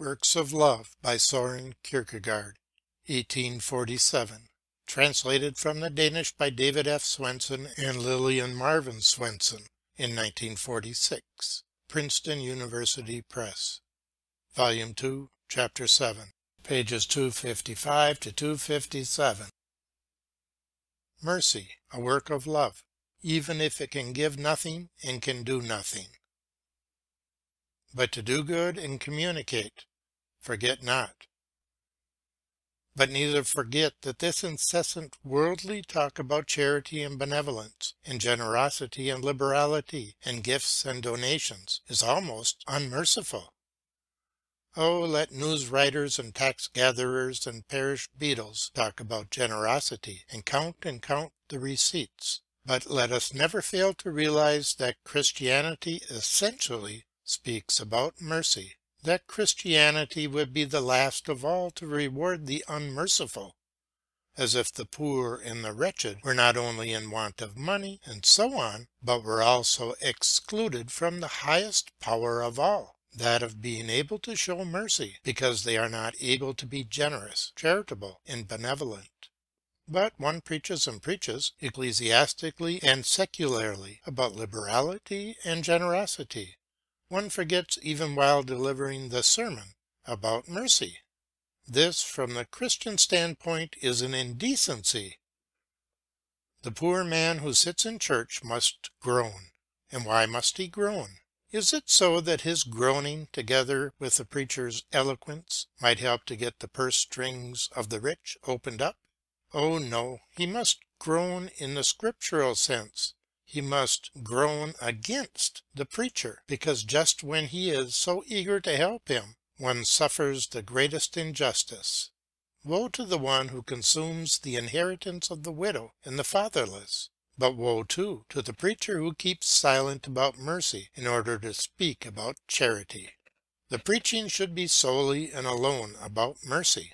Works of Love by Soren Kierkegaard, 1847. Translated from the Danish by David F. Swenson and Lillian Marvin Swenson in 1946. Princeton University Press. Volume 2, Chapter 7, pages 255 to 257. Mercy, a work of love, even if it can give nothing and can do nothing. But to do good and communicate, forget not. But neither forget that this incessant worldly talk about charity and benevolence, and generosity and liberality, and gifts and donations, is almost unmerciful. Oh, let news writers and tax gatherers and parish beadles talk about generosity, and count and count the receipts. But let us never fail to realize that Christianity essentially speaks about mercy that Christianity would be the last of all to reward the unmerciful, as if the poor and the wretched were not only in want of money and so on, but were also excluded from the highest power of all, that of being able to show mercy, because they are not able to be generous, charitable, and benevolent. But one preaches and preaches, ecclesiastically and secularly, about liberality and generosity, one forgets even while delivering the sermon about mercy. This, from the Christian standpoint, is an indecency. The poor man who sits in church must groan. And why must he groan? Is it so that his groaning, together with the preacher's eloquence, might help to get the purse strings of the rich opened up? Oh no, he must groan in the scriptural sense, he must groan against the preacher, because just when he is so eager to help him, one suffers the greatest injustice. Woe to the one who consumes the inheritance of the widow and the fatherless. But woe too to the preacher who keeps silent about mercy in order to speak about charity. The preaching should be solely and alone about mercy.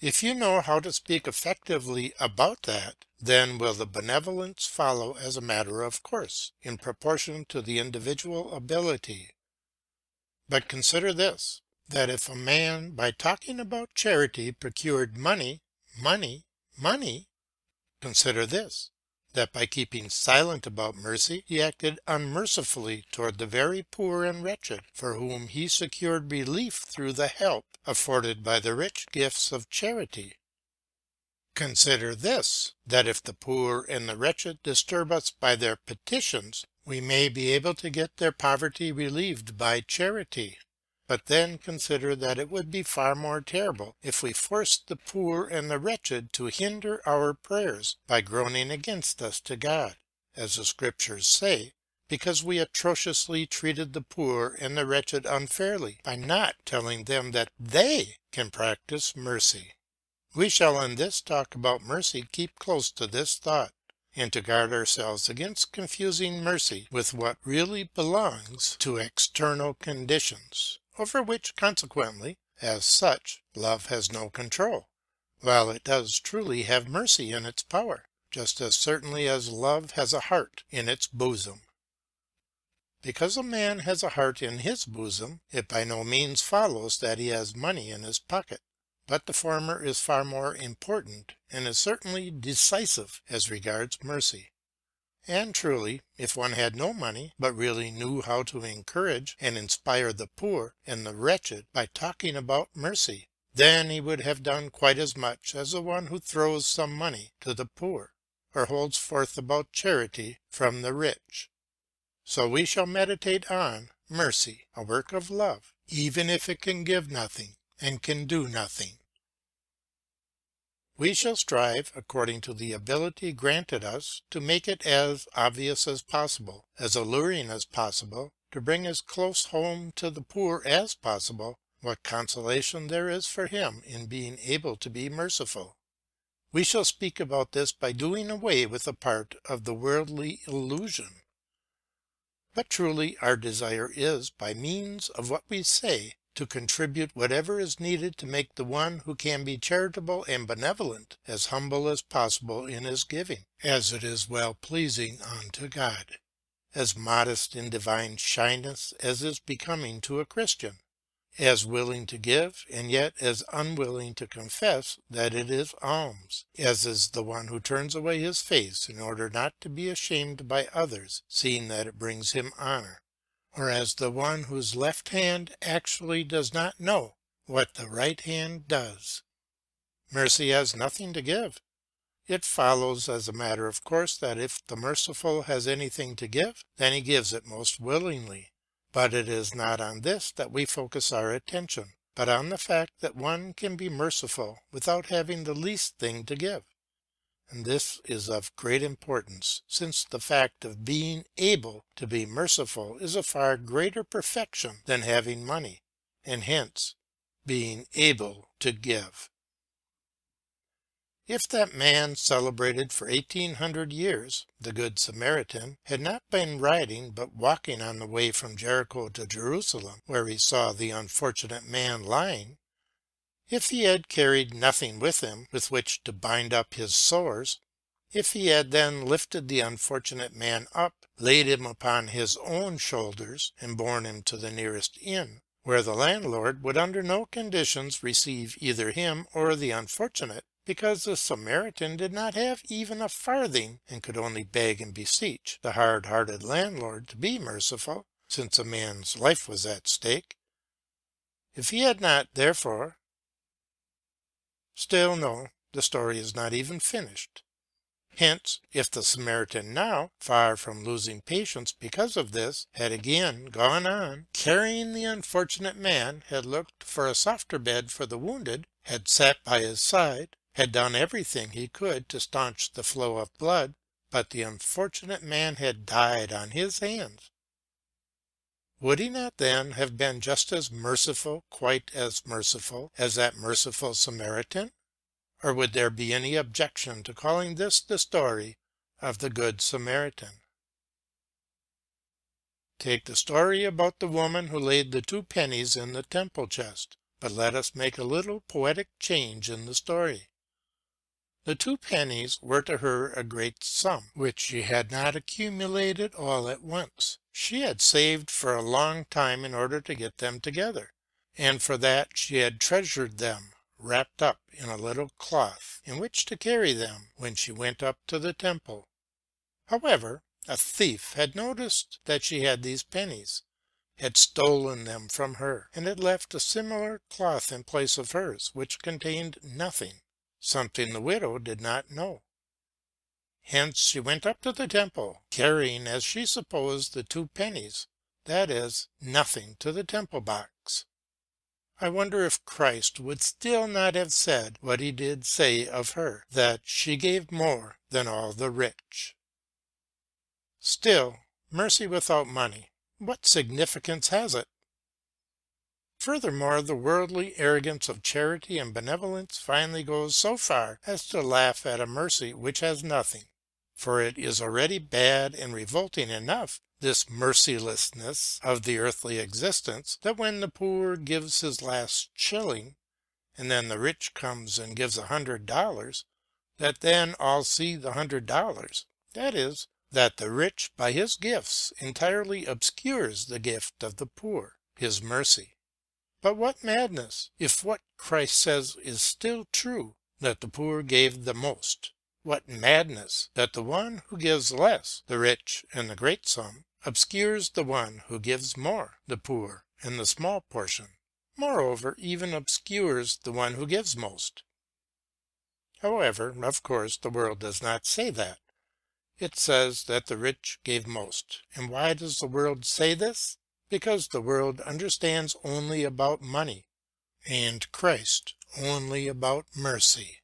If you know how to speak effectively about that, then will the benevolence follow as a matter of course, in proportion to the individual ability. But consider this, that if a man by talking about charity procured money, money, money, consider this, that by keeping silent about mercy he acted unmercifully toward the very poor and wretched, for whom he secured relief through the help afforded by the rich gifts of charity. Consider this, that if the poor and the wretched disturb us by their petitions, we may be able to get their poverty relieved by charity. But then consider that it would be far more terrible if we forced the poor and the wretched to hinder our prayers by groaning against us to God, as the Scriptures say, because we atrociously treated the poor and the wretched unfairly by not telling them that they can practice mercy. We shall in this talk about mercy keep close to this thought, and to guard ourselves against confusing mercy with what really belongs to external conditions over which consequently, as such, love has no control, while it does truly have mercy in its power, just as certainly as love has a heart in its bosom. Because a man has a heart in his bosom, it by no means follows that he has money in his pocket, but the former is far more important and is certainly decisive as regards mercy. And truly, if one had no money, but really knew how to encourage and inspire the poor and the wretched by talking about mercy, then he would have done quite as much as the one who throws some money to the poor, or holds forth about charity from the rich. So we shall meditate on mercy, a work of love, even if it can give nothing and can do nothing. We shall strive, according to the ability granted us, to make it as obvious as possible, as alluring as possible, to bring as close home to the poor as possible what consolation there is for him in being able to be merciful. We shall speak about this by doing away with a part of the worldly illusion. But truly our desire is, by means of what we say, to contribute whatever is needed to make the one who can be charitable and benevolent as humble as possible in his giving, as it is well pleasing unto God, as modest in divine shyness as is becoming to a Christian, as willing to give and yet as unwilling to confess that it is alms, as is the one who turns away his face in order not to be ashamed by others, seeing that it brings him honor, or as the one whose left hand actually does not know what the right hand does. Mercy has nothing to give. It follows as a matter of course that if the merciful has anything to give, then he gives it most willingly. But it is not on this that we focus our attention, but on the fact that one can be merciful without having the least thing to give. And this is of great importance, since the fact of being able to be merciful is a far greater perfection than having money, and hence being able to give. If that man celebrated for eighteen hundred years, the Good Samaritan, had not been riding but walking on the way from Jericho to Jerusalem, where he saw the unfortunate man lying, if he had carried nothing with him with which to bind up his sores, if he had then lifted the unfortunate man up, laid him upon his own shoulders, and borne him to the nearest inn, where the landlord would under no conditions receive either him or the unfortunate, because the Samaritan did not have even a farthing and could only beg and beseech the hard-hearted landlord to be merciful, since a man's life was at stake. If he had not, therefore, still no, the story is not even finished. Hence, if the Samaritan now, far from losing patience because of this, had again gone on, carrying the unfortunate man, had looked for a softer bed for the wounded, had sat by his side, had done everything he could to staunch the flow of blood, but the unfortunate man had died on his hands. Would he not then have been just as merciful, quite as merciful, as that merciful Samaritan? Or would there be any objection to calling this the story of the Good Samaritan? Take the story about the woman who laid the two pennies in the temple chest, but let us make a little poetic change in the story. The two pennies were to her a great sum, which she had not accumulated all at once. She had saved for a long time in order to get them together, and for that she had treasured them, wrapped up in a little cloth, in which to carry them when she went up to the temple. However, a thief had noticed that she had these pennies, had stolen them from her, and had left a similar cloth in place of hers, which contained nothing something the widow did not know. Hence she went up to the temple, carrying, as she supposed, the two pennies, that is, nothing to the temple box. I wonder if Christ would still not have said what he did say of her, that she gave more than all the rich. Still, mercy without money, what significance has it? Furthermore, the worldly arrogance of charity and benevolence finally goes so far as to laugh at a mercy which has nothing. For it is already bad and revolting enough, this mercilessness of the earthly existence, that when the poor gives his last shilling, and then the rich comes and gives a hundred dollars, that then all see the hundred dollars, that is, that the rich by his gifts entirely obscures the gift of the poor, his mercy. But what madness, if what Christ says is still true, that the poor gave the most; what madness, that the one who gives less, the rich and the great sum, obscures the one who gives more, the poor and the small portion; moreover, even obscures the one who gives most. However, of course, the world does not say that. It says that the rich gave most. And why does the world say this? Because the world understands only about money, and Christ only about mercy.